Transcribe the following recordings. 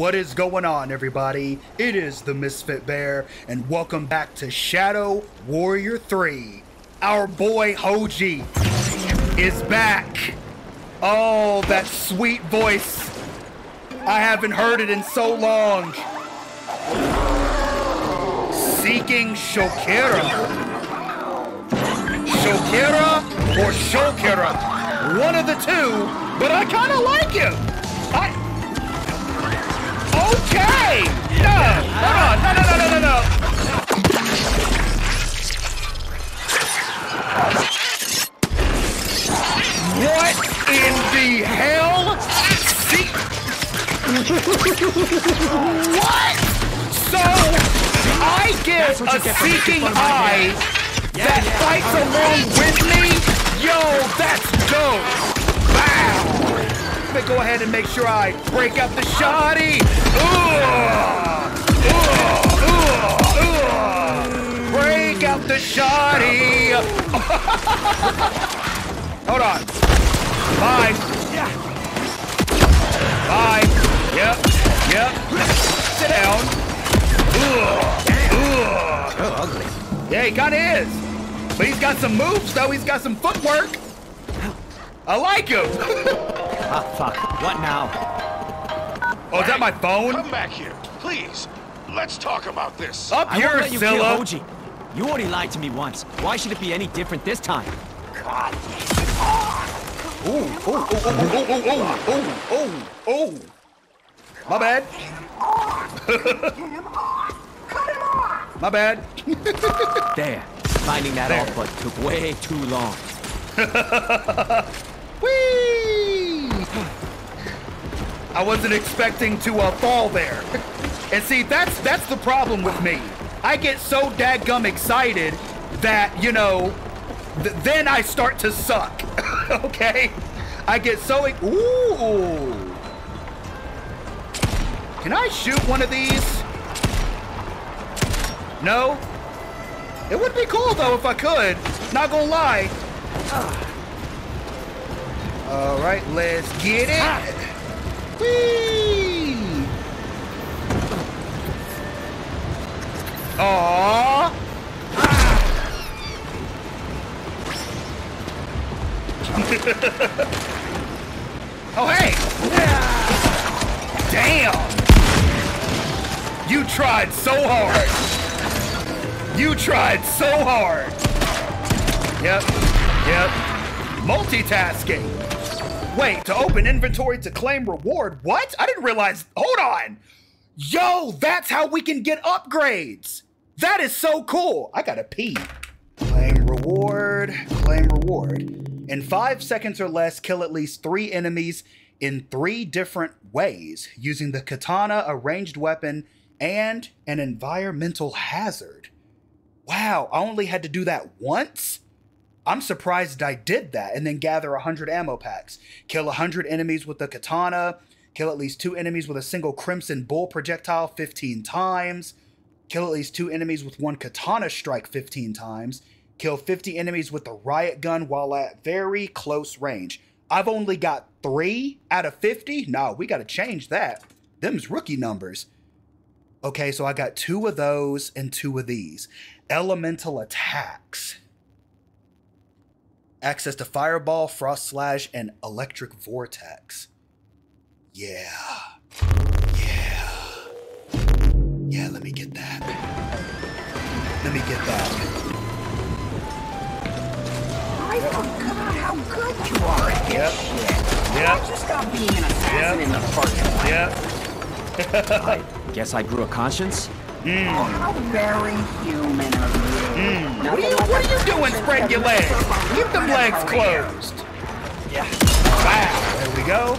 What is going on, everybody? It is the Misfit Bear, and welcome back to Shadow Warrior 3. Our boy Hoji is back. Oh, that sweet voice. I haven't heard it in so long. Seeking Shokira. Shokira or Shokira. One of the two, but I kind of like him. I. Okay! No! Hold on! No, no, no, no, no, no! What in the hell? What? So, I get a seeking eye that fights along with me? Yo, that's dope! Wow! Go ahead and make sure I break up the shoddy. Ugh! Ugh! Ugh! Break out the shoddy. Hold on. Bye. Bye. Yep. Yep. Sit down. Ugh! Ugh! Oh, ugly. Yeah, he kind of is. But he's got some moves, though. He's got some footwork. I like him. Ah, fuck. What now? Oh, is that my phone? Come back here, please. Let's talk about this. Up I here, won't let you kill Zilla. Hoji. You already lied to me once. Why should it be any different this time? God. Ooh, ooh, ooh, ooh, ooh, ooh, ooh, ooh, ooh, ooh. My bad. My bad. There. Finding that There. off but took way too long. Whee! I wasn't expecting to uh, fall there. And see, that's that's the problem with me. I get so dadgum excited that, you know, th- then I start to suck. okay? I get so e- Ooh. Can I shoot one of these? No? It would be cool though if I could. Not gonna lie. All right, let's get it. Aww. oh, hey. Damn. You tried so hard. You tried so hard. Yep. Yep. Multitasking. Wait, to open inventory to claim reward. What? I didn't realize. Hold on. Yo, that's how we can get upgrades. That is so cool. I gotta pee. Claim reward. Claim reward. In five seconds or less, kill at least three enemies in three different ways using the katana, a ranged weapon, and an environmental hazard. Wow, I only had to do that once? I'm surprised I did that and then gather 100 ammo packs. Kill 100 enemies with the katana. Kill at least two enemies with a single crimson bull projectile 15 times. Kill at least two enemies with one katana strike 15 times. Kill 50 enemies with the riot gun while at very close range. I've only got three out of 50? No, we gotta change that. Them's rookie numbers. Okay, so I got two of those and two of these. Elemental attacks access to Fireball, Frost Slash, and Electric Vortex. Yeah. Yeah. Yeah, let me get that. Let me get that. I forgot how good you are at Yep. this shit. Yep. Why'd you stop being an assassin Yep. in the parking lot? Yep. I guess I grew a conscience? Oh, how very human of you. Hmm. What are you What are you doing? Spread your legs. Keep them legs closed. Yeah. Wow. There we go.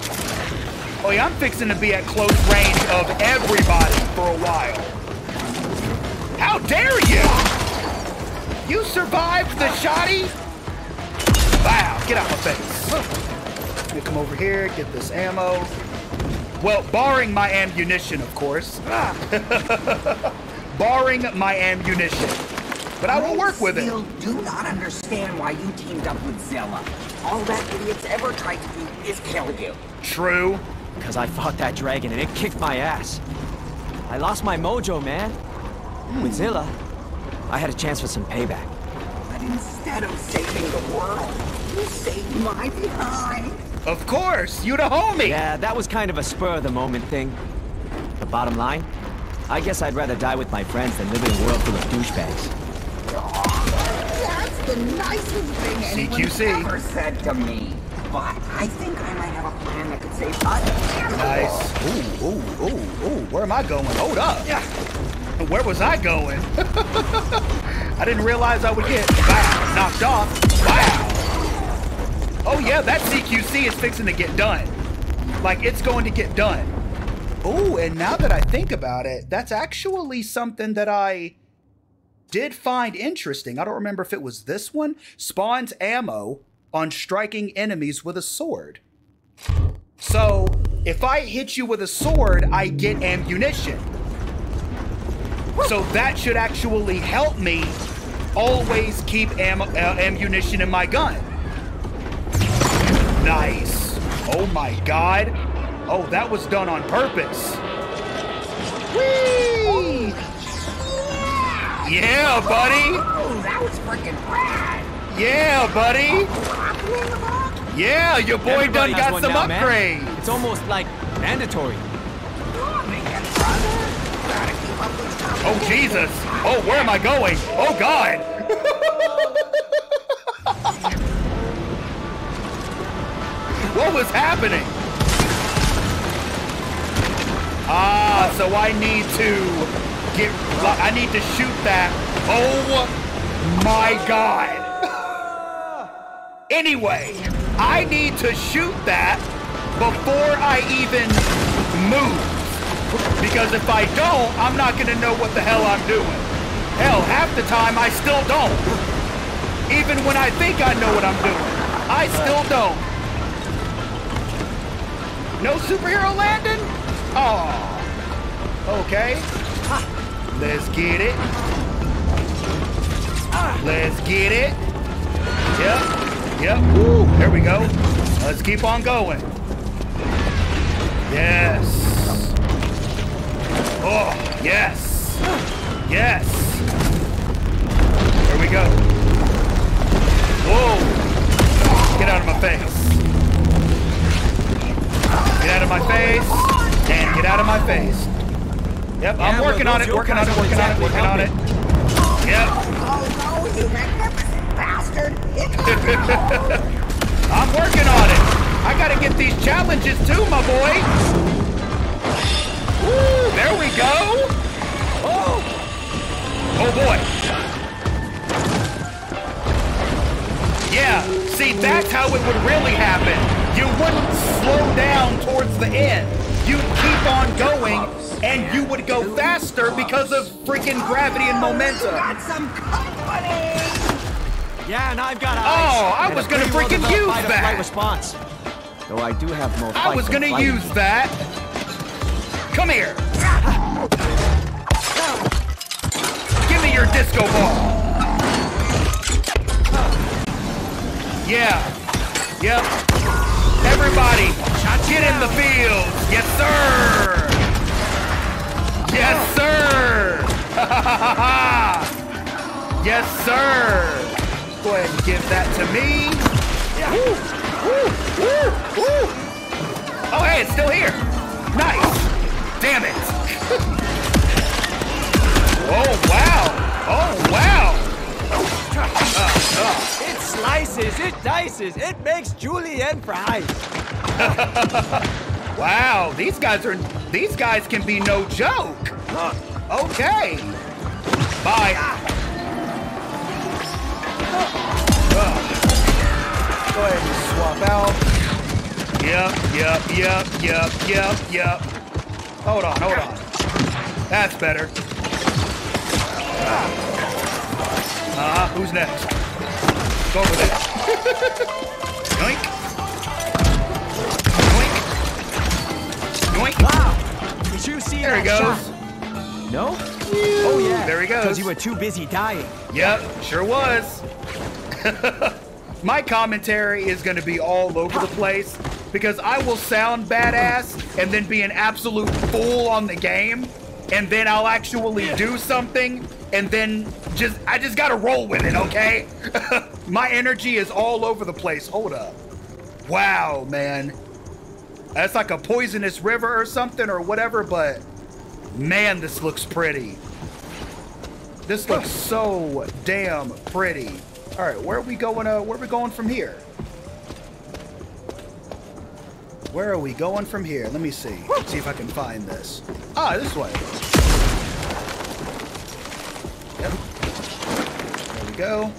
Oh yeah, I'm fixing to be at close range of everybody for a while. How dare you? You survived the shotty? Wow, get out my face. Come over here, get this ammo. Well, barring my ammunition, of course. barring my ammunition. But I will work with it. still do not understand why you teamed up with Zilla. All that idiot's ever tried to do is kill you. True. Because I fought that dragon and it kicked my ass. I lost my mojo, man. With Zilla, I had a chance for some payback. But instead of saving the world, you saved my behind. Of course, you the homie. Yeah, that was kind of a spur of the moment thing. The bottom line, I guess I'd rather die with my friends than live in a world full of douchebags. That's the nicest thing anyone's CQC. ever said to me. But I think I might have a plan that could save us. Nice. Ooh, ooh, ooh, ooh. Where am I going? Hold up. Yeah. Where was I going? I didn't realize I would get knocked off. Wow. Oh yeah, that CQC is fixing to get done. Like it's going to get done. Oh, and now that I think about it, that's actually something that I did find interesting. I don't remember if it was this one. Spawns ammo on striking enemies with a sword. So, if I hit you with a sword, I get ammunition. So that should actually help me always keep am- uh, ammunition in my gun. Nice. Oh my god. Oh, that was done on purpose. Whee! Yeah, buddy. Oh, that was freaking rad. Yeah, buddy. Rocking in the box. Yeah, your boy Everybody done got some now, man. upgrades. It's almost like mandatory. Man, brother. Gotta keep up with stuff. Oh Jesus! Oh, where am I going? Oh God! what was happening? Ah, so I need to get. I need to shoot that. Oh my God! Anyway, I need to shoot that before I even move. Because if I don't, I'm not gonna know what the hell I'm doing. Hell, half the time I still don't. Even when I think I know what I'm doing, I still don't. No superhero landing? Oh. Okay. Let's get it. Let's get it. Yep. Yep. Woo. There we go. Let's keep on going. Yes. Oh, yes. Yes. There we go. Whoa. Get out of my face. Get out of my face. And get out of my face. Yep, I'm working on it, working on it, working on it, working on it. Yep. Oh, no, you magnificent bastard. I'm working on it. I gotta get these challenges too, my boy. Woo, there we go. Oh, oh boy. Yeah, see, that's how it would really happen. You wouldn't slow down towards the end. You'd keep on going, and you would go faster because of freaking gravity and momentum. got some company. Yeah, and I've got eyes. Oh, I was gonna pretty freaking well-developed use fight or that. flight response. Though I do have more I was gonna use that. Come here. Give me your disco ball. Yeah. Yep. Everybody, get in the field. Yes, sir. Yes, sir. yes, sir. Go ahead and give that to me. Oh, hey, it's still here. Nice. Damn it. oh, wow. Oh, wow. It slices, it dices, it makes julienne fries. Wow, these guys are these guys can be no joke. Okay. Bye. Ugh. Go ahead and swap out. Yep, yep, yep, yep, yep, yep. Hold on, hold on. That's better. Uh-huh, who's next? Go over there. Yoink. Yoink. Yoink. Wow, did you see There he goes. shot? No? Oh yeah. There he goes. Because you were too busy dying. Yep, sure was. My commentary is going to be all over the place because I will sound badass and then be an absolute fool on the game, and then I'll actually do something, and then just I just gotta roll with it, okay? My energy is all over the place. Hold up. Wow, man. That's like a poisonous river or something or whatever, but man, this looks pretty. This looks so damn pretty. All right, where are we going? Uh, where are we going from here? Where are we going from here? Let me see. See if I can find this. Ah, this way. Yep. There we go.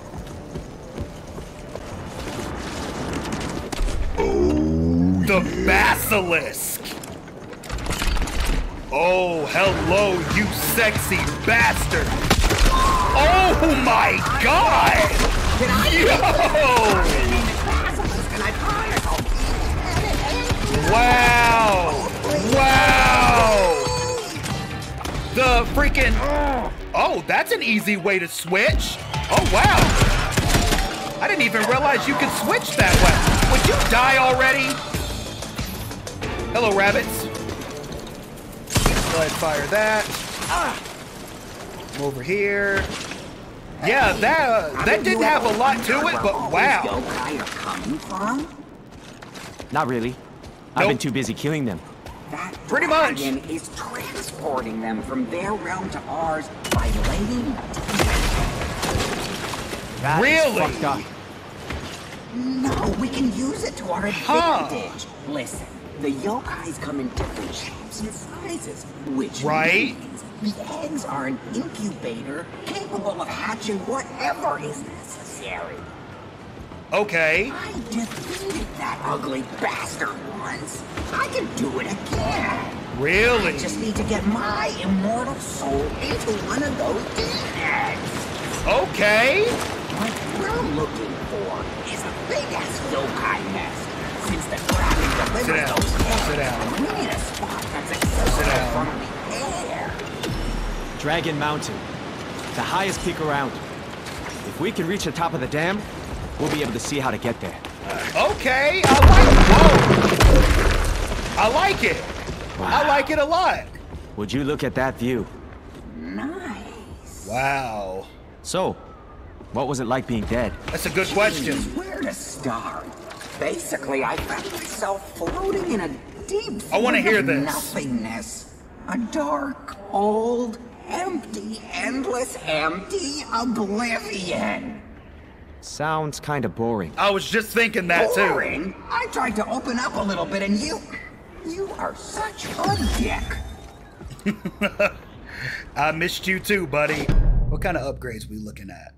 Oh, the basilisk. Oh, hello, you sexy bastard. Oh my god! Yo! Wow! Wow! The freaking... Oh, that's an easy way to switch. Oh, wow. I didn't even realize you could switch that way. Would you die already? Hello, rabbits. Go ahead, fire that. Come over here. Yeah, that uh, that didn't have a lot to it, but wow. Yokai are coming from? Not really. I've been too busy killing them. That Pretty much. dragon is transporting them from their realm to ours by laying That is Really? fucked up. No, we can use it to our Huh. advantage. Listen, the yokais come in different shapes and sizes, which Right. means the eggs are an incubator capable of hatching whatever is necessary. Okay. I defeated that ugly bastard once. I can do it again. Really? I just need to get my immortal soul into one of those eggs. Okay. What we're looking for is a big-ass yokai nest. Since the dragon delivers Sit down. those eggs, Sit down. we need a spot that's accessible down. from the air. Dragon Mountain. The highest peak around. If we can reach the top of the dam, we'll be able to see how to get there. Okay. I like. Whoa. Oh. I like it. I like it a lot. Would you look at that view? Nice. Wow. So, what was it like being dead? That's a good question. Where to start? Basically, I found myself floating in a deep I wanna hear this. nothingness. A dark, old, empty, endless, empty oblivion. Sounds kinda boring. I was just thinking that too. Boring. I tried to open up a little bit, and you, you are such a dick. I missed you too, buddy. What kind of upgrades we looking at?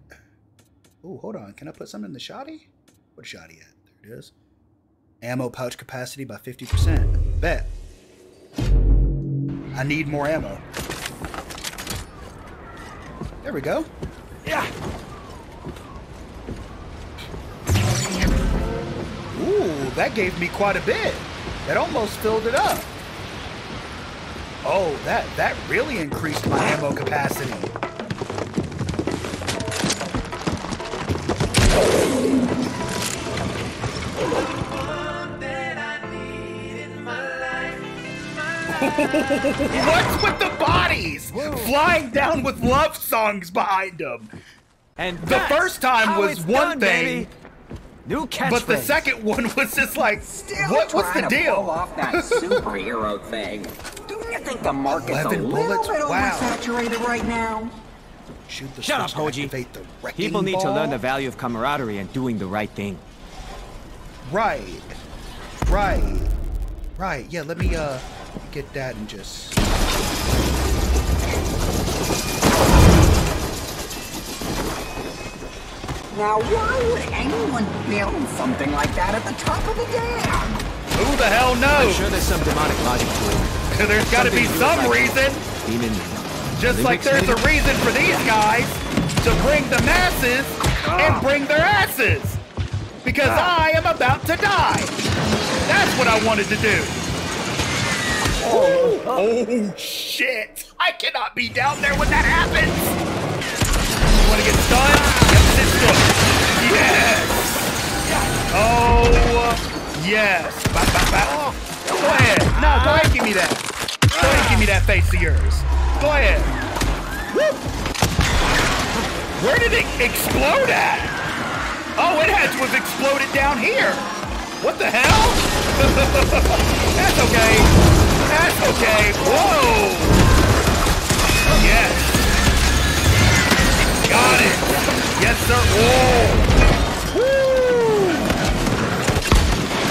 Oh, hold on. Can I put something in the shoddy? What shoddy at? There it is. Ammo pouch capacity by 50%. Bet. I need more ammo. There we go. Yeah. Ooh, that gave me quite a bit. That almost filled it up. Oh, that that really increased my ammo capacity. What's with the bodies flying down with love songs behind them? And The first time was one done, thing, baby. New catchphrase. But the second one was just like, Still what? What's trying the to pull deal? off that superhero thing. Don't you think the market's a 11 little bullets? bit Wow. oversaturated right now? Shoot the Shut up, Hoji. activate the wrecking People need to learn the value of camaraderie and doing the right thing. Right. Right. Right. Yeah, let me uh get that and just Now, why would anyone build something like that at the top of the dam? Who the hell knows? I'm sure there's some demonic logic to it. There's gotta be some like- reason. Demon. Just like lyrics, there's a reason for these guys to bring the masses and bring their asses. Because ah. I am about to die. That's what I wanted to do. Oh, oh shit. I cannot be down there when that happens. You wanna get stunned? Still. Yes. Oh Yes. Ba, ba, ba. Go ahead. No, go ahead. Give me that. Go ahead. Give me that face of yours. Go ahead. Woo. Where did it explode at? Oh, it had to have exploded down here. What the hell? That's okay. That's okay. Whoa. Yes. Got it. Yes, sir. Whoa. Woo.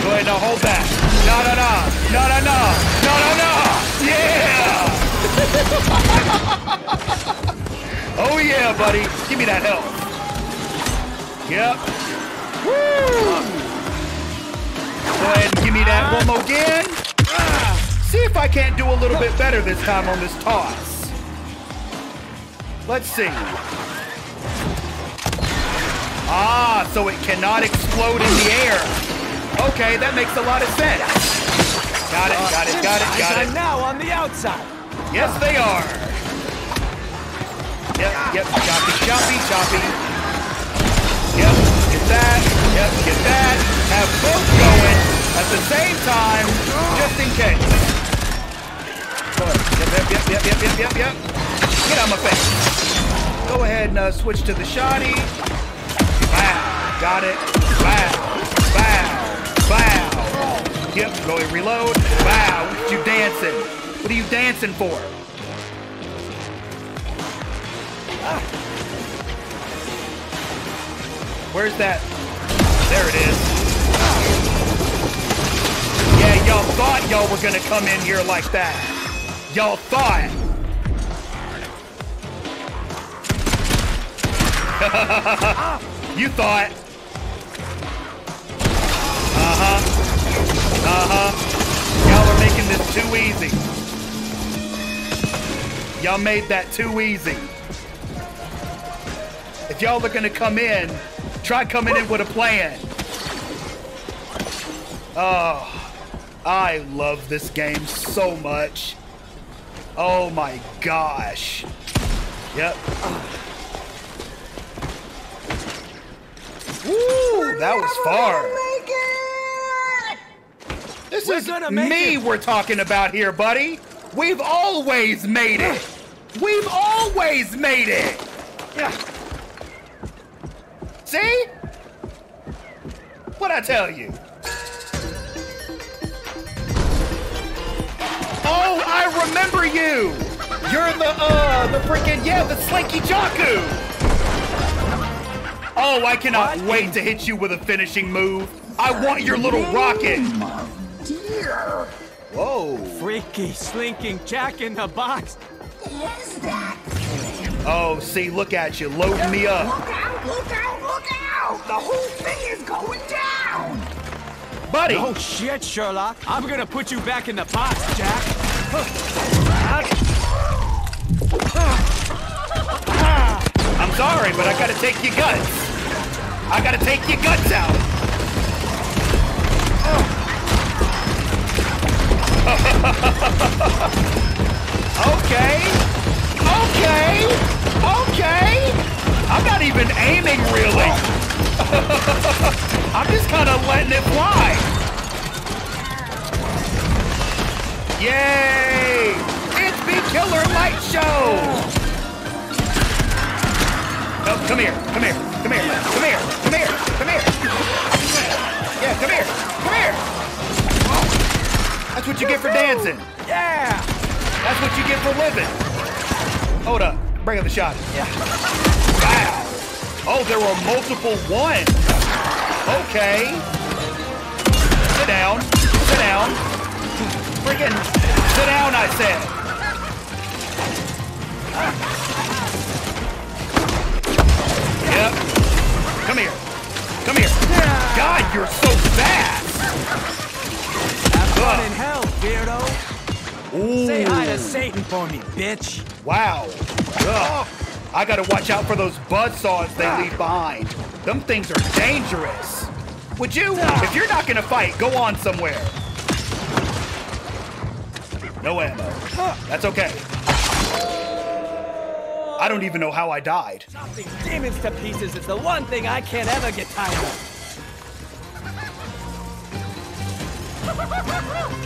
Go ahead, now hold that. No, no, no. No, no, no. No, no, no. Yeah. oh, yeah, buddy. Give me that help. Yep. Woo. Go ahead and give me that one more again. See if I can't do a little bit better this time on this toss. Let's see. Ah, so it cannot explode in the air. Okay, that makes a lot of sense. Got it, got it, got it, got it. now on the outside. Yes, they are. Yep, yep, choppy, choppy, choppy. Yep, get that, yep, get that. Have both going at the same time, just in case. Go ahead. Yep, yep, yep, yep, yep, yep, yep. Get out my face. Go ahead and uh, switch to the shoddy. Wow, got it. Wow, wow, wow. Yep, go ahead, reload. Wow, what you dancing? What are you dancing for? Where's that? There it is. Yeah, y'all thought y'all were gonna come in here like that. Y'all thought. You thought. Uh-huh. Uh-huh. Y'all are making this too easy. Y'all made that too easy. If y'all are gonna come in, try coming in with a plan. Oh, I love this game so much. Oh my gosh. Yep. Woo, that was far. This We're is gonna make me it. we're talking about here, buddy. We've always made it. We've always made it. Yeah. See? What I tell you? Oh, I remember you. You're the uh the freaking yeah the Slinky Jaku. Oh, I cannot What wait to hit you with a finishing move. I want your little rocket. Dear, Whoa. Freaky, slinking Jack in the box. is that? Oh, see, look at you, loading me up. Look out, look out, look out! The whole thing is going down! Buddy, Oh shit, Sherlock. I'm gonna put you back in the box, Jack. I'm sorry, but I gotta take your guts. I gotta take your guts out. okay. Okay. Okay. I'm not even aiming really. I'm just kind of letting it fly. Yay! It's the Killer Light Show! No, come here, come here, come here, come here, come here, come here. Yeah, come here, come here. That's what you get for dancing. Yeah! That's what you get for living. Hold up, bring up the shot. Yeah. Wow. Oh, there were multiple ones. Okay. Sit down, sit down. Freaking sit down, I said. Yep. Come here. Come here. God, you're so fast. Have fun Ugh. in hell, weirdo. Ooh. Say hi to Satan for me, bitch. Wow. Ugh. I gotta watch out for those buzzsaws they leave behind. Them things are dangerous. Would you, if you're not gonna fight, go on somewhere. No ammo. That's okay. I don't even know how I died. Chopping demons to pieces is the one thing I can't ever get tired of.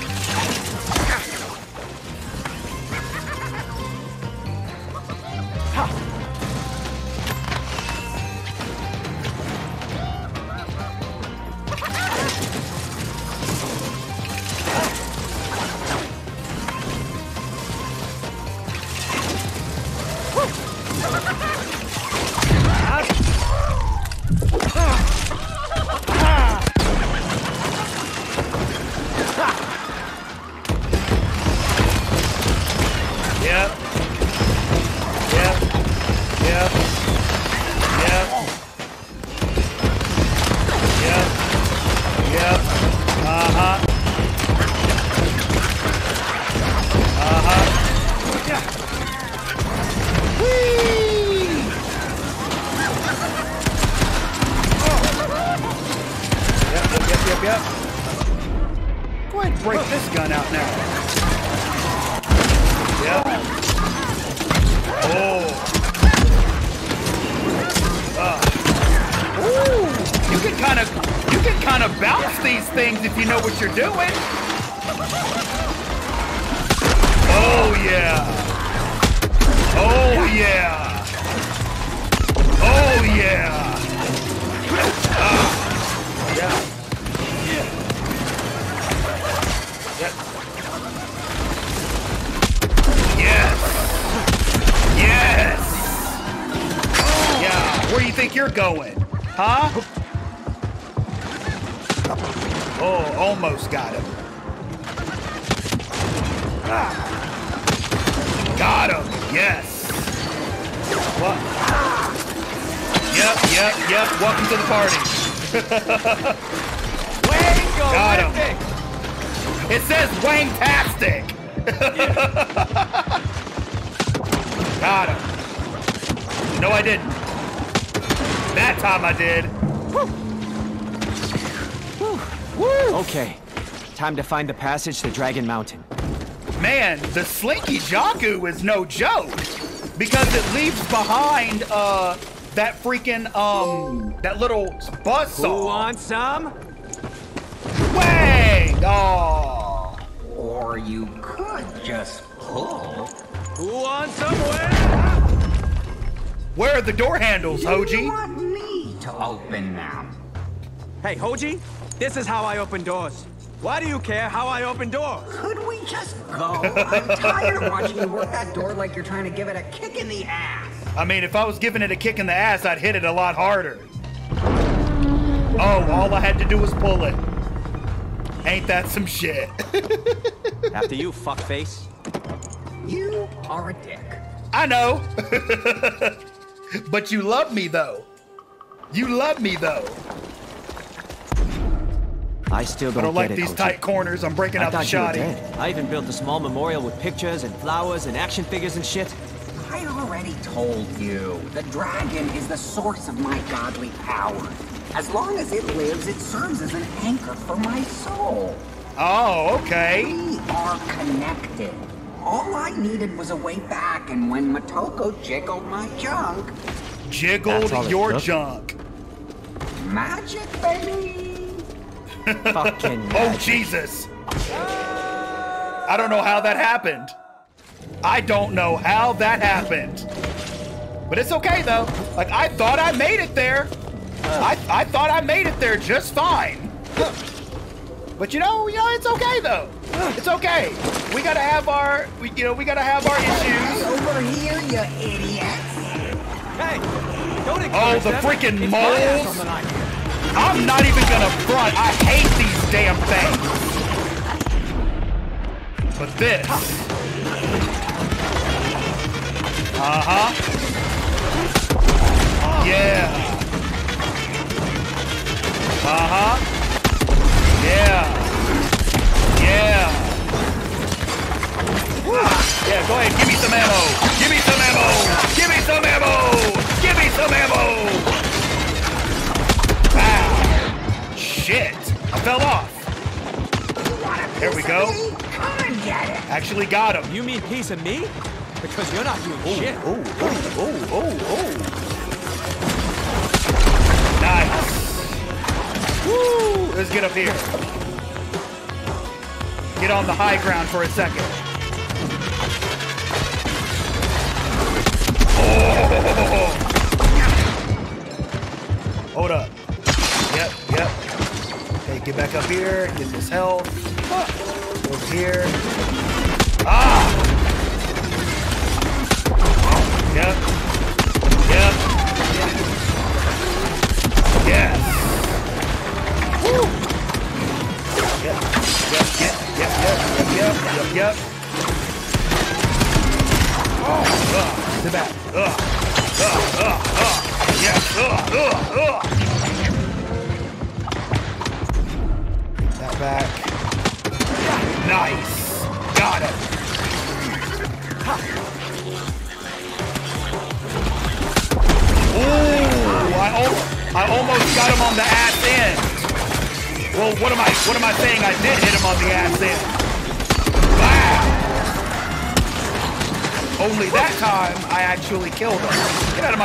going? Huh? Oh, almost got him. Ah. Got him, yes. What? Yep, yep, yep, welcome to the party. Got him. It says Wang-tastic. Got him. No, I didn't. That time I did. Okay, time to find the passage to Dragon Mountain. Man, the Slinky Jaku is no joke. Because it leaves behind, uh, that freaking, um, that little buzzsaw. Who wants some? Wang! Oh. Or you could just pull. Who wants some? Where? Where are the door handles, You Hoji? Want me to open them? Hey, Hoji, this is how I open doors. Why do you care how I open doors? Could we just go? I'm tired of watching you work that door like you're trying to give it a kick in the ass. I mean, if I was giving it a kick in the ass, I'd hit it a lot harder. Oh, all I had to do was pull it. Ain't that some shit? After you, fuckface. You are a dick. I know. but you love me though. You love me though. I still don't, I don't like it, these Hoji. tight corners. I'm breaking I out the thought shoddy. I even built a small memorial with pictures and flowers and action figures and shit. I already told you. The dragon is the source of my godly power. As long as it lives, it serves as an anchor for my soul. Oh, okay. We are connected. All I needed was a way back, and when Motoko jiggled my junk, Jiggled That's all it your took? junk. Magic, baby. Fucking Oh. Jesus. I don't know how that happened. I don't know how that happened. But it's okay though. Like I thought I made it there. I I thought I made it there just fine. But you know, you know, it's okay though. It's okay. We gotta have our, we, you know, we gotta have our Hey, issues. over here, you idiots. Hey, don't Oh, the freaking moles. I'm not even gonna front. I hate these damn things. But this. Uh huh. Yeah. Uh huh. Yeah. Yeah. Yeah, go ahead. Give me some ammo. Give me some ammo. Give me some ammo. Some ammo. Wow. Shit. I fell off. There we go. Come and get it. Actually got him. You mean piece of me? Because you're not doing shit. Oh, oh, oh, oh, oh. Nice. Woo! Let's get up here. Get on the high ground for a second. Oh! Hold up. Yep, yep. Okay, get back up here. Get this health. Over here. Ah! Yep.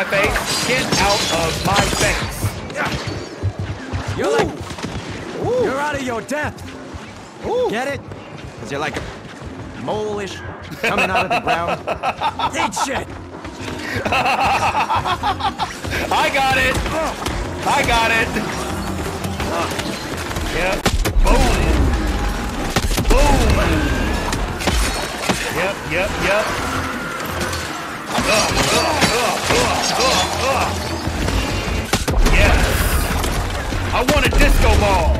My face. Get out of my face. You're like... You're out of your depth. Get it? Because you're like mole-ish coming out of the ground. Eat shit. I got it. I got it. Yep. Boom. Boom. Yep, yep, yep. Ugh, ugh, ugh, I want a disco ball.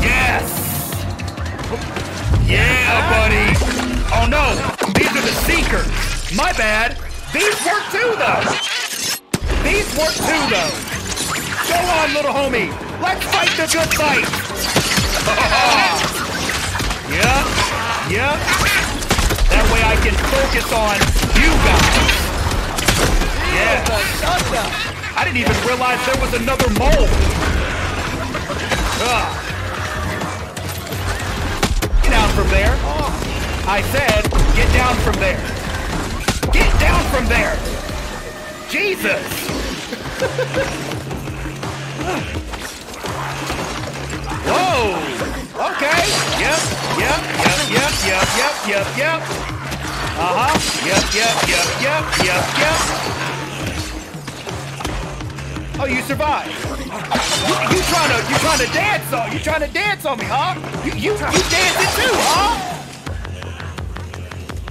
Yes. Yeah, buddy. Oh no, these are the seekers. My bad. These work too, though. These work too, though. Go on, little homie. Let's fight the good fight. yep. Yep. That way I can focus on you guys. Yeah. I didn't even realize there was another mole. Ugh. Get down from there. I said, get down from there. Get down from there. Jesus. Whoa! Okay. Yep, yep, yep, yep, yep, yep, yep, yep. Uh-huh. Yep, yep, yep, yep, yep, yep. Oh, you survived. You, trying to you trying to dance on you trying to dance on me, huh? You you you dancing too, huh?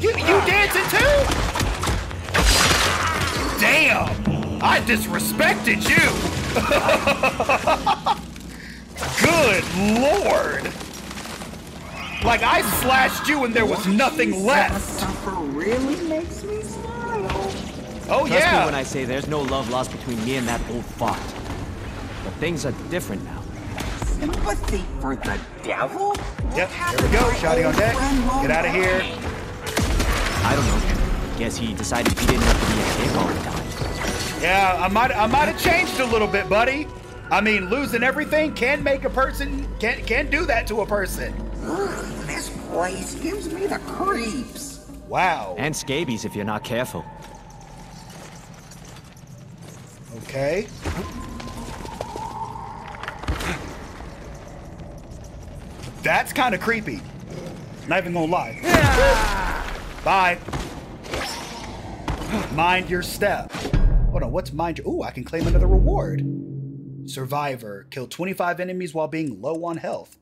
You you dancing too? Damn! I disrespected you. Good lord! Like I slashed you and there was nothing left. really makes me. Oh Trust me when I say there's no love lost between me and that old fart. But things are different now. Sympathy for the devil? Yep. Here we go. Shotty on deck. Get out of here. I don't know. Guess he decided he didn't have to be a dick all the time. Yeah, I might I might have changed a little bit, buddy. I mean, losing everything can make a person can can do that to a person. Ugh, this place gives me the creeps. Wow. And scabies if you're not careful. Okay. That's kind of creepy. Not even gonna lie. Bye. Mind your step. Hold on, what's mind your... Ooh, I can claim another reward. Survivor. Kill 25 enemies while being low on health.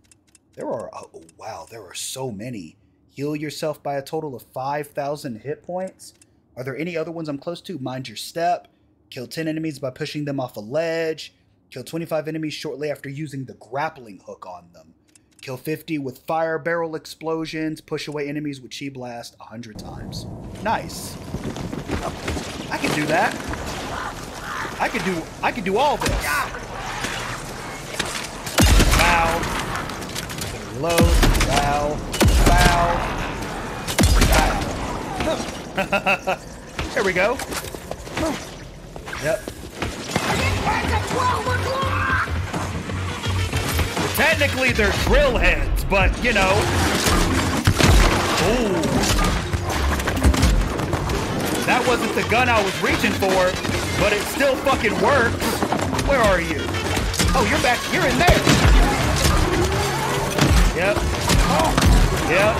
There are... Oh, oh wow, there are so many. Heal yourself by a total of 5,000 hit points. Are there any other ones I'm close to? Mind your step. Kill 10 enemies by pushing them off a ledge. Kill 25 enemies shortly after using the grappling hook on them. Kill 50 with fire barrel explosions. Push away enemies with chi blast 100 times. Nice. I can do that. I can do I can do all this. Bow. Reload. Bow. Bow. Bow. there we go. Yep. Technically, they're drill heads, but you know. Ooh. That wasn't the gun I was reaching for, but it still fucking works. Where are you? Oh, you're back. You're in there. Yep. Yep.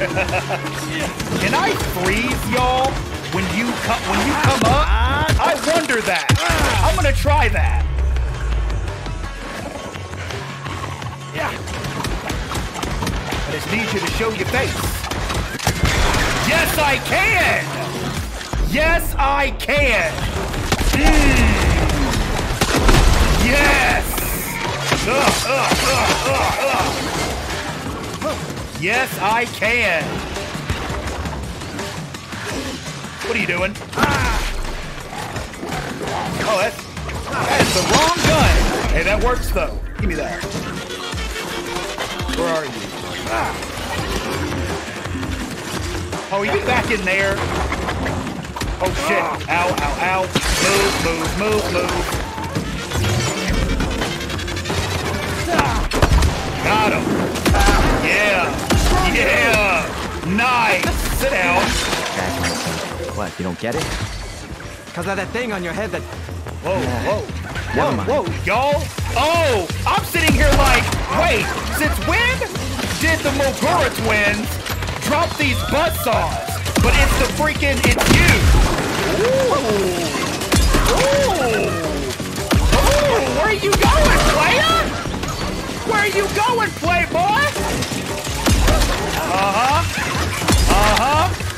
Can I freeze y'all when you come when you come up? I wonder that. I'm gonna try that. Yeah. I just need you to show your face. Yes, I can. Yes, I can. Mm. Yes. Ugh, ugh, ugh, ugh, ugh. Yes, I can. What are you doing? Ah! Oh, that's, that's the wrong gun. Hey, that works though. Give me that. Where are you? Ah. Oh, are you back in there? Oh shit. Ah. Ow, ow, ow. Move, move, move, move. Ah! Got him. Yeah. Yeah. Nice. Sit down. What, you don't get it? Because of that thing on your head that... Whoa, whoa. Never Whoa, mind. whoa, y'all. Oh, I'm sitting here like, wait, since when did the Mogura twins drop these buzzsaws? But it's the freaking, it's you. Ooh. Ooh. Ooh, where are you going, player? Where are you going, playboy? Uh-huh. Uh-huh.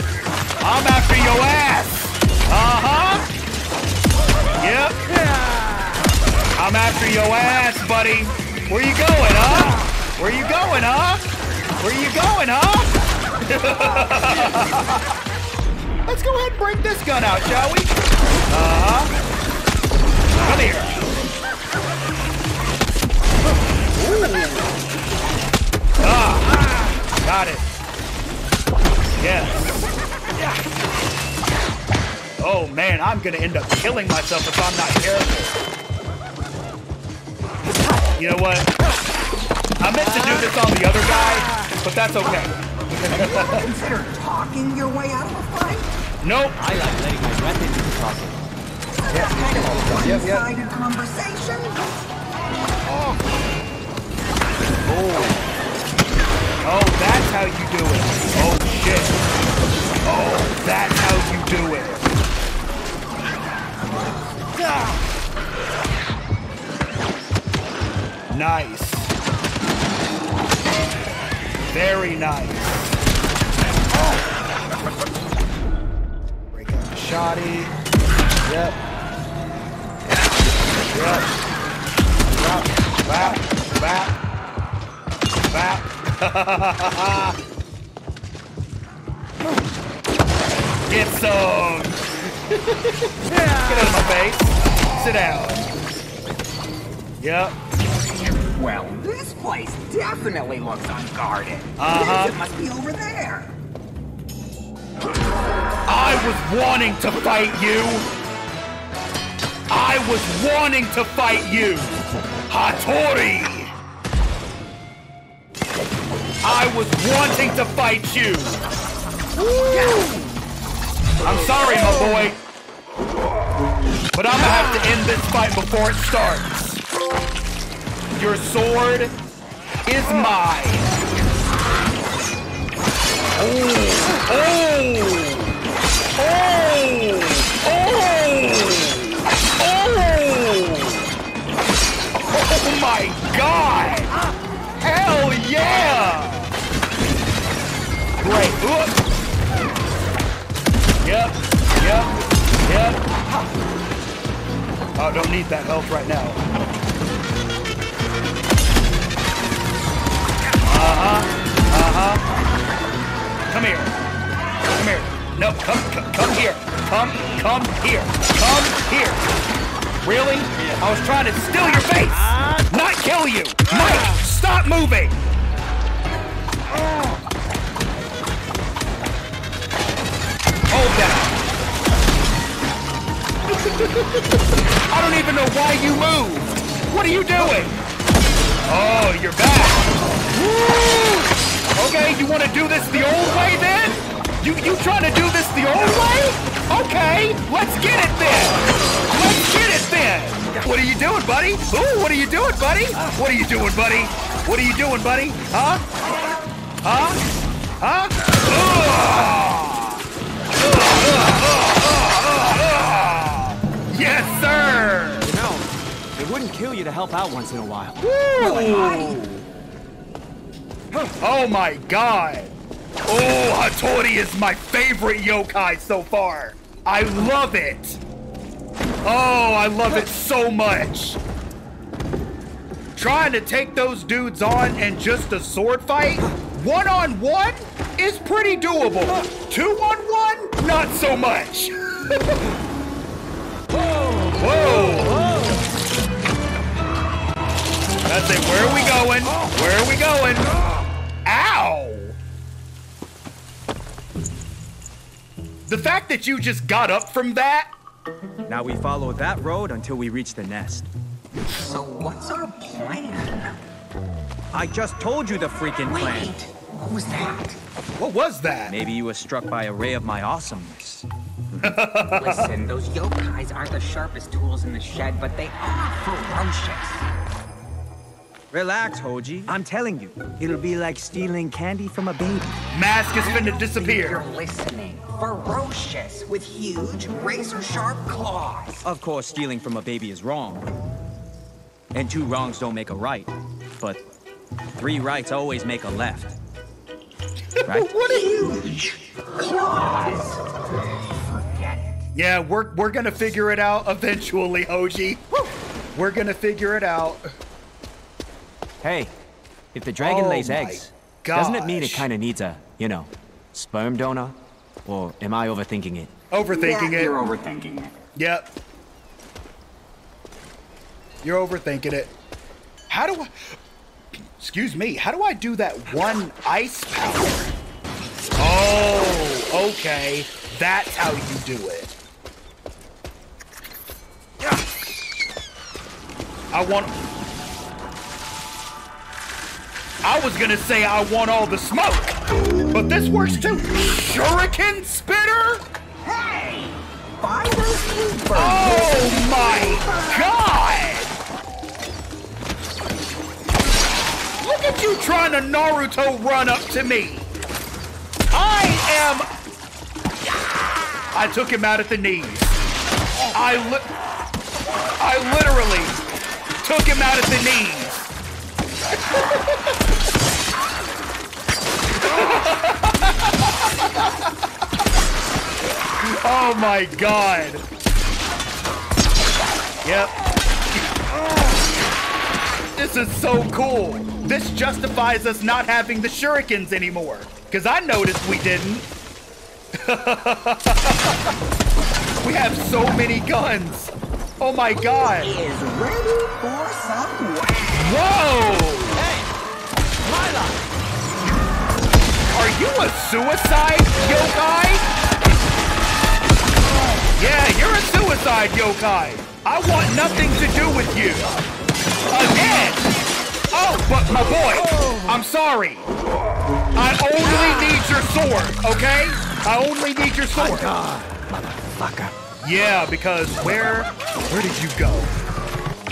I'm after your ass. Uh-huh. Yep. I'm after your ass, buddy. Where you going, huh? Where you going, huh? Where you going, huh? Let's go ahead and break this gun out, shall we? Uh-huh. Come here. Ooh. Ah, got it. Yes. Oh man, I'm gonna end up killing myself if I'm not careful. You know what? I meant to do this on the other guy, but that's okay. Consider talking your way out of a fight? Nope. I like letting my breath into the talking. That's kind of a Yep, yep. one-sided conversation. Oh, that's how you do it. Oh shit. Oh, that's how you do it. Nice. Very nice. Break out the shoddy. Yep. Yep. Yep. Bap. Bap. Bap. Get some. Get out of my face. Sit down. Yep. Well, this place definitely looks unguarded. Uh-huh. It must be over there. I was wanting to fight you. I was wanting to fight you. Hattori. I was wanting to fight you. I'm sorry, my boy. But I'm gonna have to end this fight before it starts. Your sword is mine. Oh! Oh! Oh! Oh! Oh! Oh, oh my god! Hell yeah! Great. Oop. Yep. Yep. Yep. Oh, don't need that health right now. Uh-huh. Uh-huh. Come here. Come here. No, come, come, come here. Come, come here. Come here. Really? I was trying to steal your face, not kill you. Mike, stop moving. Hold that. I don't even know why you moved. What are you doing? Oh, you're back. Woo! Okay, you want to do this the old way then? You you trying to do this the old way? Okay, let's get it then. Let's get it then. What are you doing, buddy? Ooh, what are you doing, buddy? What are you doing, buddy? What are you doing, buddy? Huh? Huh? Huh? Ugh! Kill you to help out once in a while. Oh my god! Oh, Hattori is my favorite yokai so far. I love it. Oh, I love it so much. Trying to take those dudes on in just a sword fight, one on one, is pretty doable. Two on one, not so much. Whoa! Whoa! That's it. Where are we going? Where are we going? Ow! The fact that you just got up from that Now we follow that road until we reach the nest. So what's our plan? I just told you the freaking Wait, plan. what was that? What was that? Maybe you were struck by a ray of my awesomeness. Listen, those yokais aren't the sharpest tools in the shed, but they are ferocious. Relax, Hoji. I'm telling you, it'll be like stealing candy from a baby. Mask is finna disappear. You're disappear. listening. Ferocious, with huge, razor-sharp claws. Of course, stealing from a baby is wrong. And two wrongs don't make a right. But three rights always make a left. Right? Huge claws. Forget it. Yeah, we're we're gonna figure it out eventually, Hoji. We're gonna figure it out. Hey, if the dragon Oh lays my eggs, doesn't it mean it kind of needs a, you know, sperm donor? Or am I overthinking it? Overthinking yeah, it. You're overthinking it. Yep. You're overthinking it. How do I... Excuse me. How do I do that one ice power? Oh, okay. That's how you do it. I want... I was gonna say I want all the smoke, but this works too. Shuriken spitter? Hey! Buy those! Oh my god! Look at you trying to Naruto run up to me. I am. I took him out at the knees. I li- I literally took him out at the knees. Oh my god. Yep. This is so cool. This justifies us not having the shurikens anymore. Because I noticed we didn't. we have so many guns. Oh my god. Is ready for some. Whoa! Are you a suicide yokai? Yeah, you're a suicide yokai. I want nothing to do with you. Again. Oh, but my boy, I'm sorry. I only need your sword, okay? I only need your sword. Motherfucker! Yeah, because where where did you go?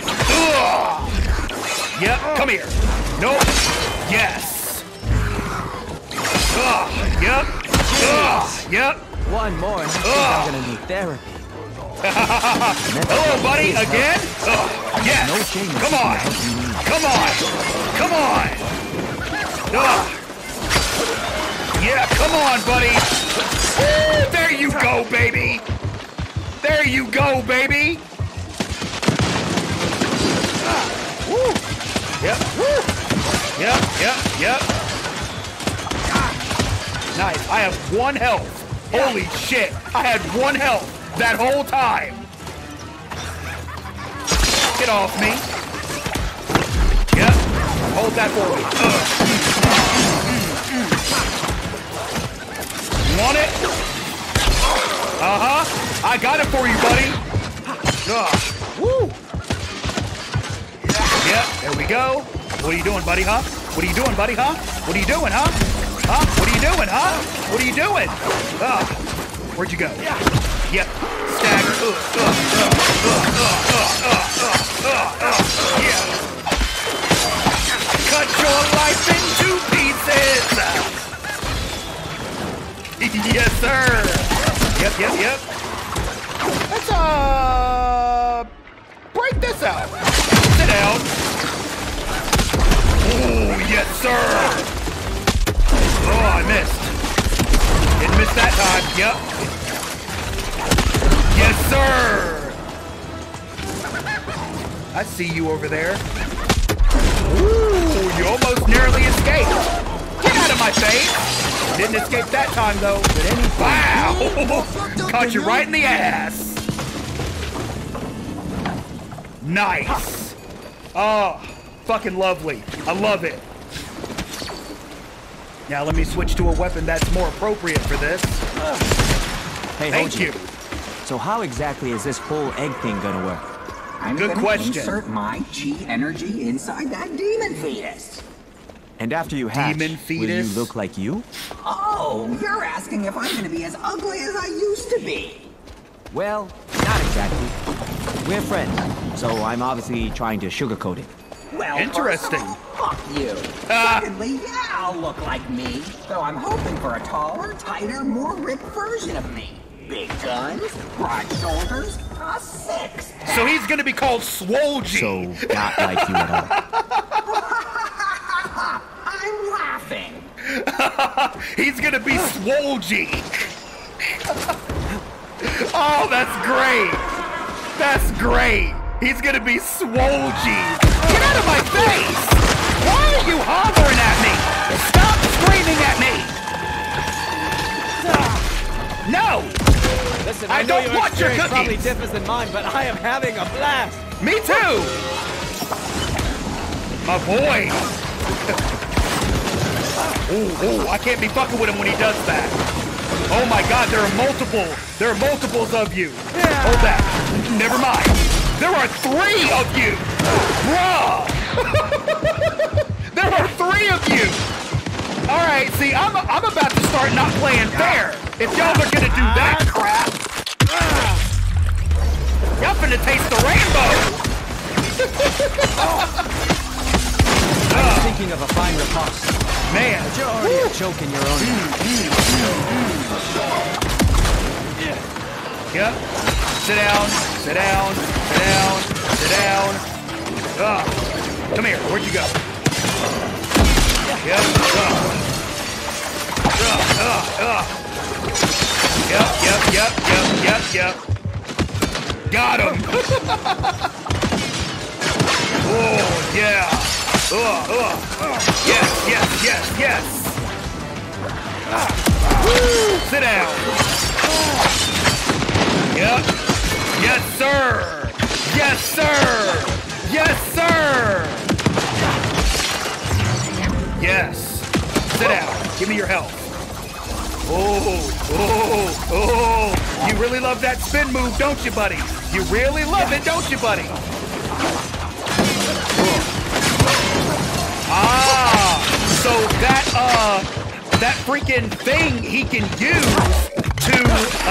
Ugh. Yep, come here. Nope. Yes. Ugh. Yep. Ugh. Yep. One more, and I think I'm ah. gonna need therapy. Hello, buddy. Again? Ugh. Ah, yes. No Come on. the help you need. Come on. Come on. Ugh. Yeah, come on, buddy. There you go, baby. There you go, baby. Ah, Woo. Yep. Woo. Yep, yep, yep. Nice. I have one health. Holy shit. I had one health that whole time. Get off me. Yep. Hold that for me. Mm. Want it? Uh-huh. I got it for you, buddy. Ugh. Woo. Yep, there we go. What are you doing, buddy, huh? What are you doing, buddy, huh? What are you doing, huh? Huh? you doing, huh? What are you doing? Uh, where'd you go? Yeah. Yep. Stagger. Uh, uh, uh, yeah. Cut your life into pieces! yes, sir! Yep, yep, yep. Let's, uh... Break this out. Sit down. Oh, yes, sir! Oh, I missed. Didn't miss that time. Yep. Yes, sir. I see you over there. Ooh, you almost nearly escaped. Get out of my face. Didn't escape that time, though. Wow. Caught you right in the ass. Nice. Oh, fucking lovely. I love it. Now let me switch to a weapon that's more appropriate for this. Hey, Thank Hoji. you. So how exactly is this whole egg thing gonna work? I'm Good gonna question. insert my chi energy inside that demon fetus. And after you hatch, Demon will you look like you? Oh, you're asking if I'm gonna be as ugly as I used to be. Well, not exactly. We're friends, so I'm obviously trying to sugarcoat it. Well, Interesting. first all, fuck you. Ah. Secondly, yeah, I'll look like me. Though I'm hoping for a taller, tighter, more ripped version of me. Big guns, broad shoulders, a six. So he's gonna be called Swolgy. So, not like you at all. I'm laughing. He's gonna be Swolgy. oh, that's great. That's great. He's gonna be Swolgy. Out of my face! Why are you hollering at me? Stop screaming at me! No! Listen, I don't want your experience probably differs than mine, but I am having a blast. Me too! My boy! oh, oh, I can't be fucking with him when he does that. Oh my god, there are multiple. There are multiples of you. Hold that. Never mind. There are three of you! Bruh! there are three of you! Alright, see, I'm, I'm about to start not playing fair. If y'all are gonna do that crap. Y'all finna taste the rainbow! I was thinking of a fine riposte. Man, You're already a choke in your own. Yeah. Yep. Sit down, sit down, sit down, sit down. Ugh. Come here, where'd you go? Yep. Ugh. Ugh, ugh, ugh. Yep, yep, yep, yep, yep, yep. Got him. oh, yeah. Ugh, ugh. Yes, yes, yes, yes. Woo. Sit down. Yep. Yes, sir. Yes, sir. Yes, sir. Yes. Sit down. Give me your help. Oh, oh, oh. You really love that spin move, don't you, buddy? You really love it, don't you, buddy? Ah, so that, uh, that freaking thing he can use to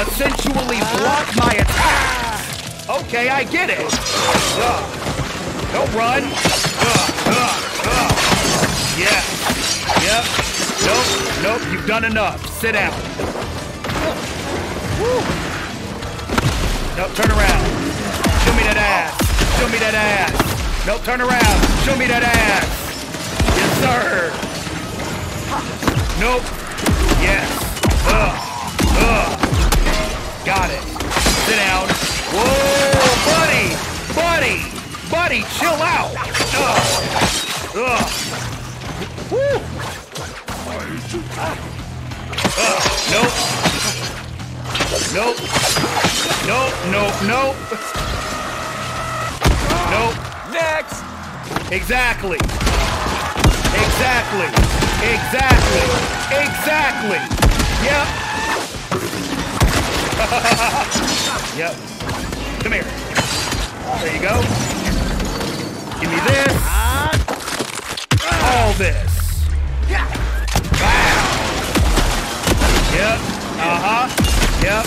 essentially block my attack. Okay, I get it. Ugh. Don't run. Ugh, ugh, ugh. Yeah. Yep. Nope. Nope. You've done enough. Sit down. Nope. Turn around. Show me that ass. Show me that ass. Nope. Turn around. Show me that ass. Yes, sir. Nope. Yes. Ugh. Ugh. Got it. Sit down. Whoa, buddy! Buddy! Buddy, chill out! Ugh. Ugh. Woo. Ugh. Nope. Nope. Nope, nope, nope. Nope. Next! Exactly. Exactly. Exactly. Exactly. Yep. yep. Come here. There you go. Give me this. All this. Wow. Yep. Uh-huh. Yep.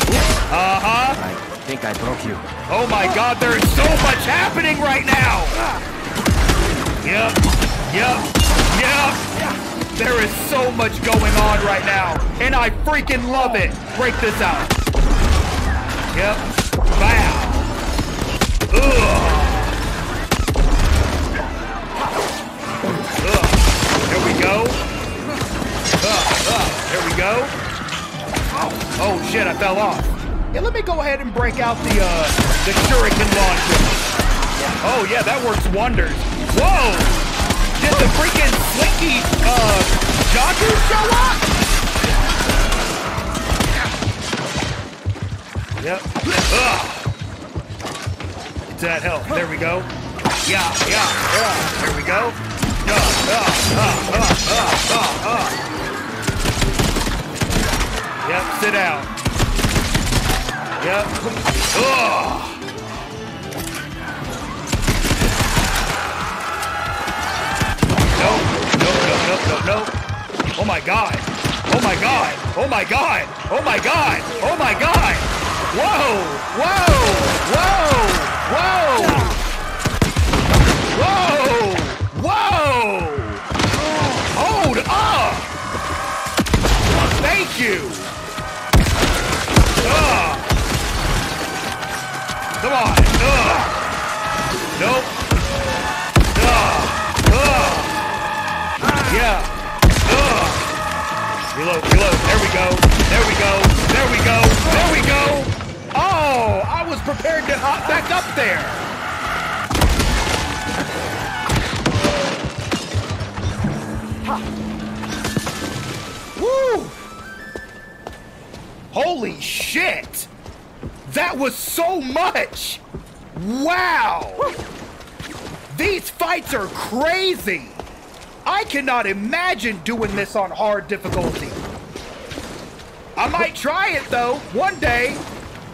Uh-huh. I think I broke you. Oh my god, there is so much happening right now! Yep, yep, yep! There is so much going on right now, and I freaking love it! Break this out. Yep. Wow. Ugh. Go. Uh, uh, there we go. Oh shit, I fell off. Yeah, let me go ahead and break out the uh, the shuriken launcher. Oh yeah, that works wonders. Whoa! Did the freaking slinky uh, Jaku show up? Yep. Ugh. That health. There we go. Yeah, yeah, yeah. There we go. Yep, sit down. Yep. Ugh. No, no, no, no, no, no. Oh my god. Oh my god. Oh my god. Oh my god. Oh my god. Whoa! Whoa! Whoa! Whoa! Whoa! Whoa! Hold up! Thank you! Ugh. Come on! Ugh. Nope. Ugh. Ugh. Yeah. Ugh. Reload, reload. There we go. There we go. There we go. There we go. Oh, I was prepared to hop back up there. Woo! Holy shit! That was so much! Wow! These fights are crazy! I cannot imagine doing this on hard difficulty. I might try it though, one day,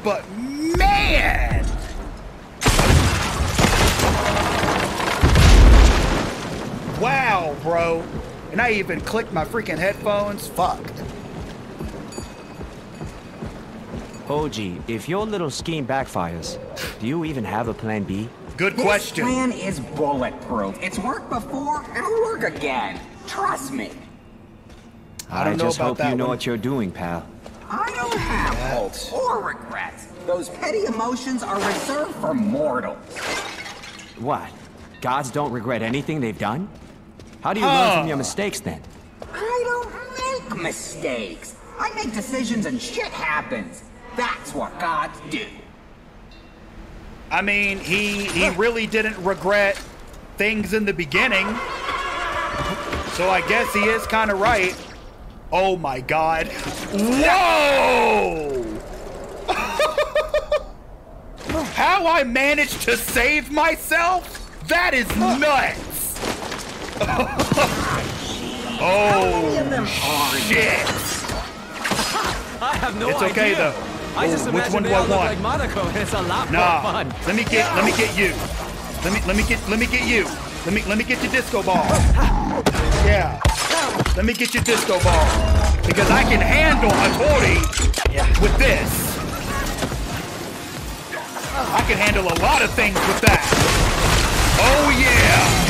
but man! Wow, bro. And I even clicked my freaking headphones. Fuck. Hoji, if your little scheme backfires, do you even have a plan B? Good This question. plan is bulletproof. It's worked before, it'll work again. Trust me. I don't know just about hope that you know what you're doing, pal. I don't have hope or regrets. Those petty emotions are reserved for mortals. What? Gods don't regret anything they've done? How do you learn from ah. your mistakes then? I don't make mistakes. I make decisions and shit happens. That's what gods do. I mean, he he really didn't regret things in the beginning. So I guess he is kind of right. Oh my god. Whoa! How I managed to save myself? That is nuts. Oh shit. I have no It's okay, idea. though. I just which one do I want? like Monaco and it's a lot Nah. more fun. Let me get let me get you. Let me let me get let me get you. Let me let me get your disco ball. Yeah. Let me get your disco ball. Because I can handle a Tori with this. I can handle a lot of things with that. Oh yeah!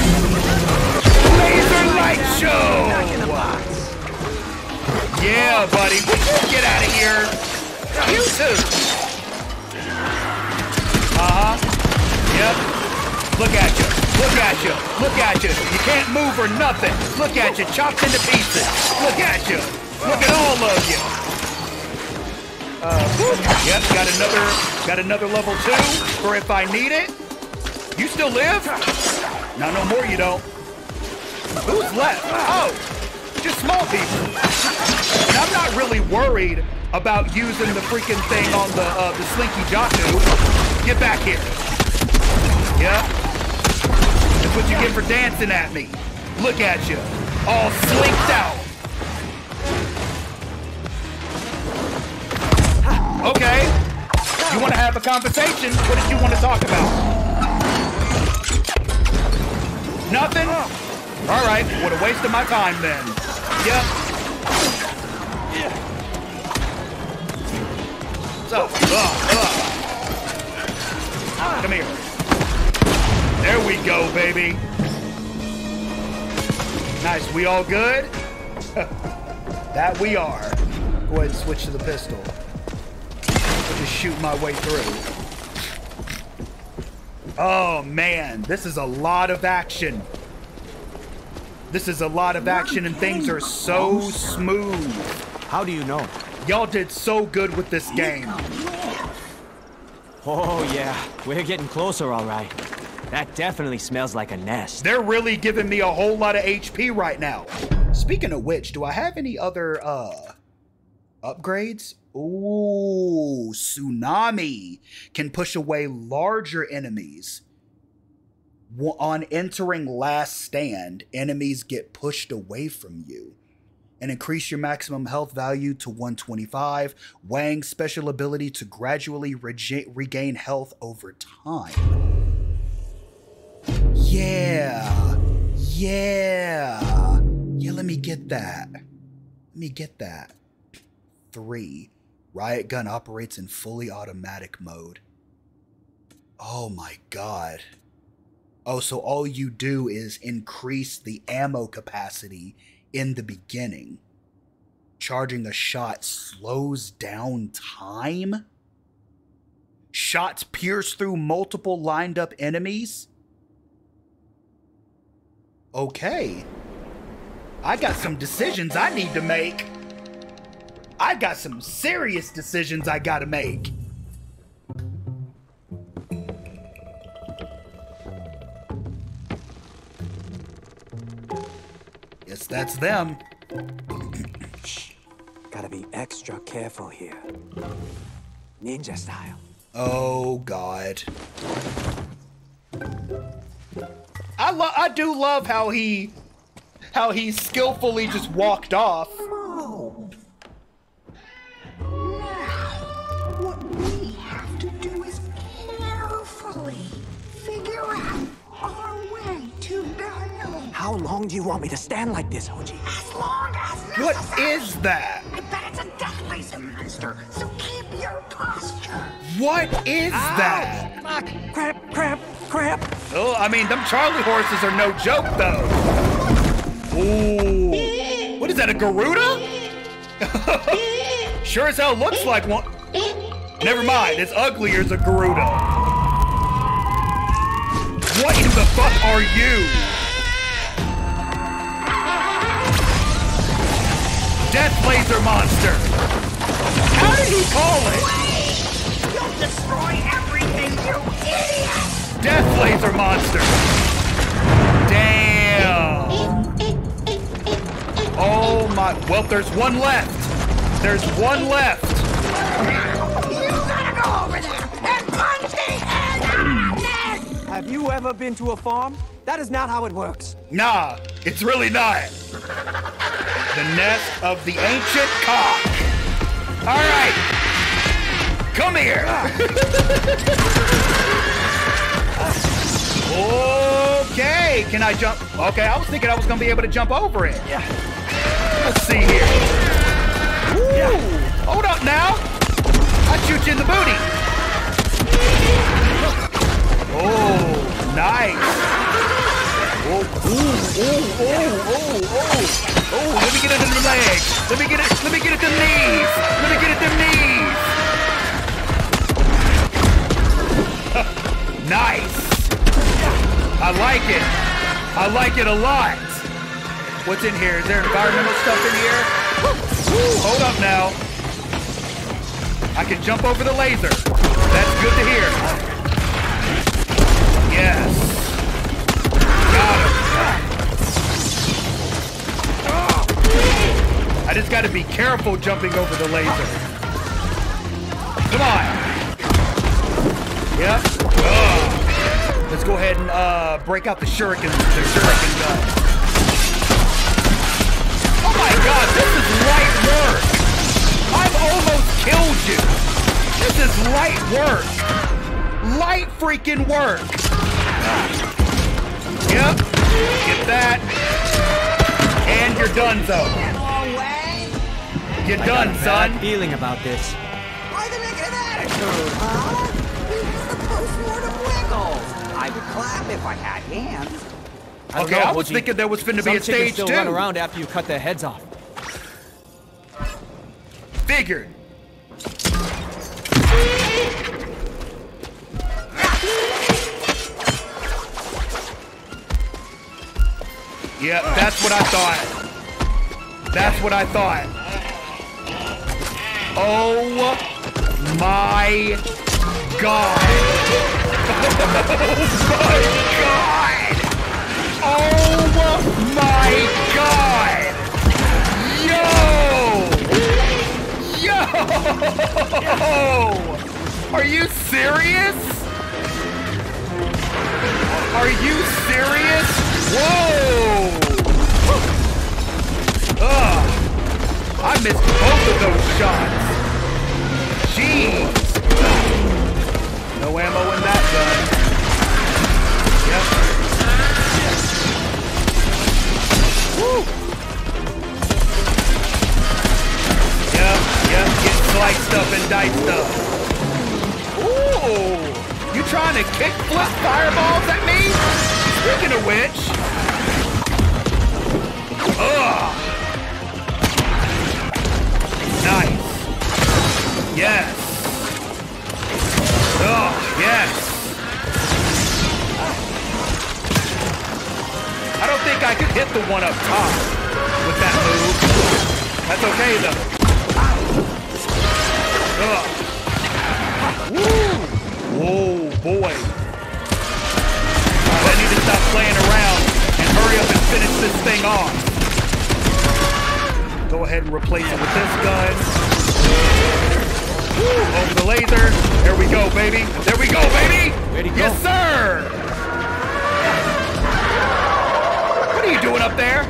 Buddy. Would you get out of here? You too. Uh-huh. Yep. Look at you. Look at you. Look at you. You can't move or nothing. Look at you. Chopped into pieces. Look at you. Look at all of you. Uh, whoop. yep, got another got another level two for if I need it. You still live? Now no more you don't. Who's left? Oh, small people. And I'm not really worried about using the freaking thing on the uh, the Slinky Jaku. Get back here. Yep. That's what you get for dancing at me. Look at you. All slinked out. Okay. You want to have a conversation? What did you want to talk about? Nothing? All right. What a waste of my time then. Yep. So, uh, uh. Come here. There we go, baby. Nice. We all good? that we are. Go ahead and switch to the pistol. Just shoot my way through. Oh man, this is a lot of action. This is a lot of action and things are so smooth. How do you know? Y'all did so good with this game. Oh, yeah. We're getting closer, all right. That definitely smells like a nest. They're really giving me a whole lot of HP right now. Speaking of which, do I have any other uh upgrades? Ooh, tsunami can push away larger enemies. On entering last stand, enemies get pushed away from you. And increase your maximum health value to 125. Wang's special ability to gradually regain health over time. Yeah. Yeah. Yeah, let me get that. Let me get that. Three. Riot gun operates in fully automatic mode. Oh my god. Oh, so all you do is increase the ammo capacity in the beginning. Charging a shot slows down time? Shots pierce through multiple lined up enemies? Okay. I got some decisions I need to make. I got some serious decisions I gotta make. That's them. Gotta be extra careful here. Ninja style. Oh God. I lo- I do love how he how he skillfully just walked off. How long do you want me to stand like this, Hoji? As long as What necessary. is that? I bet it's a death laser monster, so keep your posture. What is that? Fuck! Crap! Crap! Crap! Oh, I mean, them Charlie horses are no joke, though. Ooh. What is that, a Garuda? sure as hell looks like one. Never mind, it's uglier as a Garuda. What in the fuck are you? Death Laser Monster. How did he call it? You'll destroy everything, you idiot! Death Laser Monster. Damn. Oh my. Well, there's one left. There's one left. You gotta go over there and punch the head out of it! Have you ever been to a farm? That is not how it works. Nah, it's really not. The nest of the ancient cock. All right. Come here. okay. Can I jump? Okay, I was thinking I was gonna be able to jump over it. Yeah. Let's see here. Woo! Hold up now. I shoot you in the booty. Oh, nice. Oh, ooh, ooh, ooh, ooh. Oh, let me get it in the legs. Let me get it, let me get it to knees. Let me get it to knees. nice. I like it. I like it a lot. What's in here? Is there environmental stuff in here? Hold up now. I can jump over the laser. That's good to hear. Yes. Just got to be careful jumping over the laser. Come on. Yep. Ugh. Let's go ahead and uh, break out the shuriken, the shuriken gun. Oh my god, this is light work! I've almost killed you! This is light work! Light freaking work! Yep, get that. And you're done, though. You're done, Bad son. feeling about this. Why the negative attitude, huh? Here's the postmortem wiggles. I would clap if I had hands. I Okay, know, I was Hoji. thinking there was finna Some be a chickens stage still two. run around after you cut their heads off. Figured. Yep, that's what I thought. That's what I thought. Oh my god. Oh my god. Oh my god. Yo! Yo! Are you serious? Are you serious? Whoa! Ugh! I missed both of those shots. Jeez! No ammo in that gun. Yep. Woo! Yep, yep, get sliced up and diced up. Ooh! You trying to kick flip fireballs at me? Speaking of which. Ugh! Nice. Yes. Oh, yes. I don't think I could hit the one up top with that move. That's okay though. Ugh. Woo! Whoa, boy. I need to stop playing around and hurry up and finish this thing off. Go ahead and replace it with this gun. Over the laser. There we go, baby. There we go, baby. Go? Yes, sir. What are you doing up there?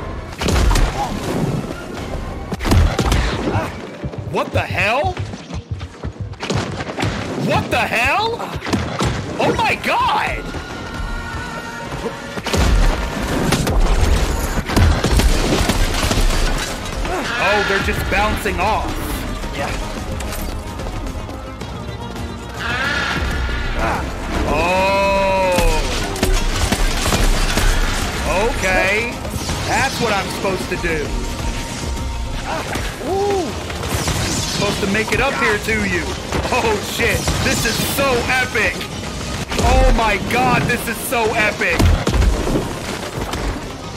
What the hell? What the hell? Oh my god! Oh, they're just bouncing off. Yeah. Oh. Okay. That's what I'm supposed to do. Supposed to make it up here to you. Oh shit. This is so epic. Oh my god, this is so epic.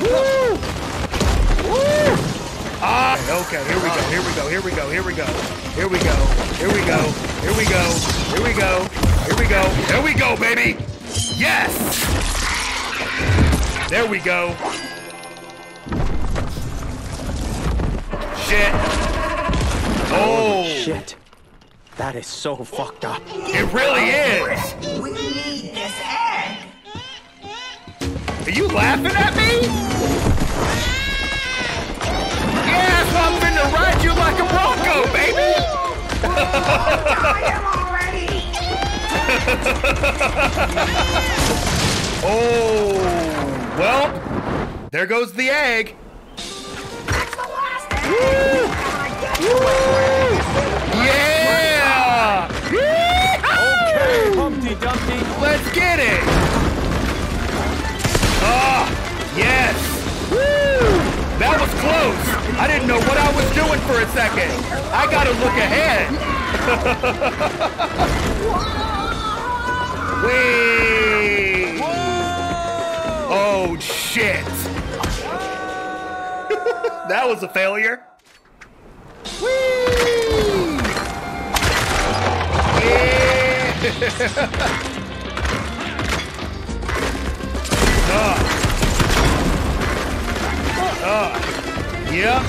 Woo! Woo! Ah, okay, here we go, here we go, here we go, here we go, here we go, here we go, here we go, here we go, here we go, here we go, baby! Yes! There we go. Shit. Oh, Shit. That is so fucked up. it really is. We need this egg. Are you laughing at me? Yeah, I'm finna ride you like a bronco, baby! I am already. Oh, well, there goes the egg. That's the last egg. Woo! Yeah! Okay, Humpty Dumpty. Let's get it! Ah, yes! Woo! That was close! I didn't know what I was doing for a second. I gotta look ahead. Whee! Oh, shit! that was a failure. Whee! Yeah! Uh. Uh. Yep.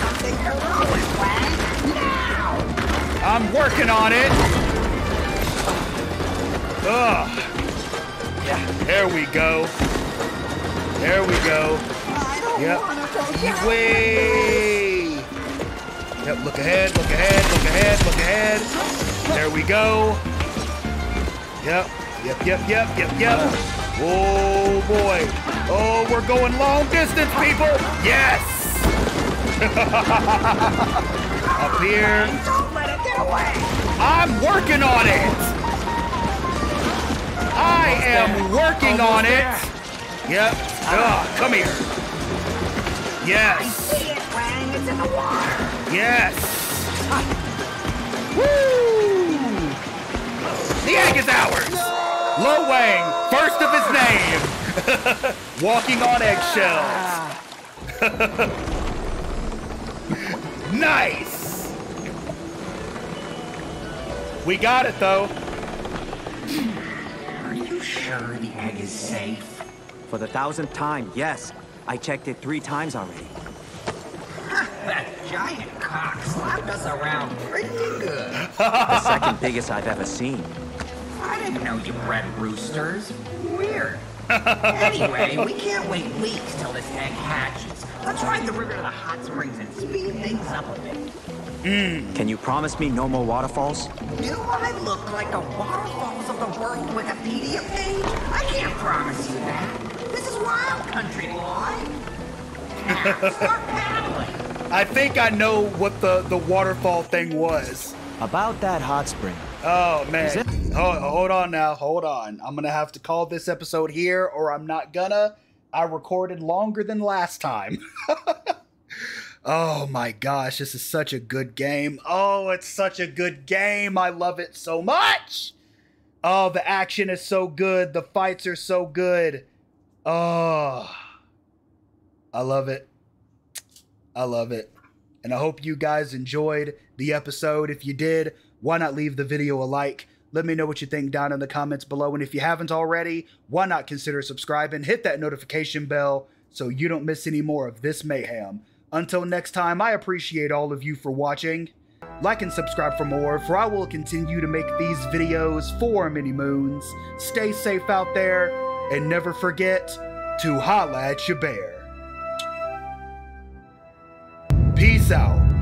Something heroic planned now. I'm working on it. Ugh. Yeah. There we go. There we go. Yep. go. Way. Yep. Look ahead. Look ahead. Look ahead. Look ahead. There we go. Yep. Yep. Yep. Yep. Yep. Yep. Oh boy. Oh, we're going long distance, people. Yes. Up here. Away. I'm working on it. I am working on it. Yep. Ah, come here. Yes. I See it, Wang. It's in the water. Yes. Woo! The egg is ours. Lo Wang, first of his name, walking on eggshells. nice. We got it though. Are you sure the egg is safe? For the thousandth time, yes. I checked it three times already. That giant cock slapped us around pretty good. The second biggest I've ever seen. I didn't know you bred roosters. Weird. anyway, we can't wait weeks till this egg hatches. Let's ride the river to the hot springs and speed things up a bit. Can you promise me no more waterfalls? Do I look like the Waterfalls of the World Wikipedia page? I can't promise you that. This is wild country, boy. Now, start paddling. I think I know what the, the waterfall thing was. About that hot spring. Oh man. Is it? Hold, hold on now. Hold on. I'm gonna have to call this episode here, or I'm not gonna. I recorded longer than last time. oh my gosh, this is such a good game. Oh, it's such a good game. I love it so much. Oh, the action is so good. The fights are so good. Oh, I love it. I love it. And I hope you guys enjoyed the episode. If you did, why not leave the video a like? Let me know what you think down in the comments below. And if you haven't already, why not consider subscribing? Hit that notification bell so you don't miss any more of this mayhem. Until next time, I appreciate all of you for watching. Like and subscribe for more, for I will continue to make these videos for many moons. Stay safe out there, and never forget to holla at your bear. Peace out.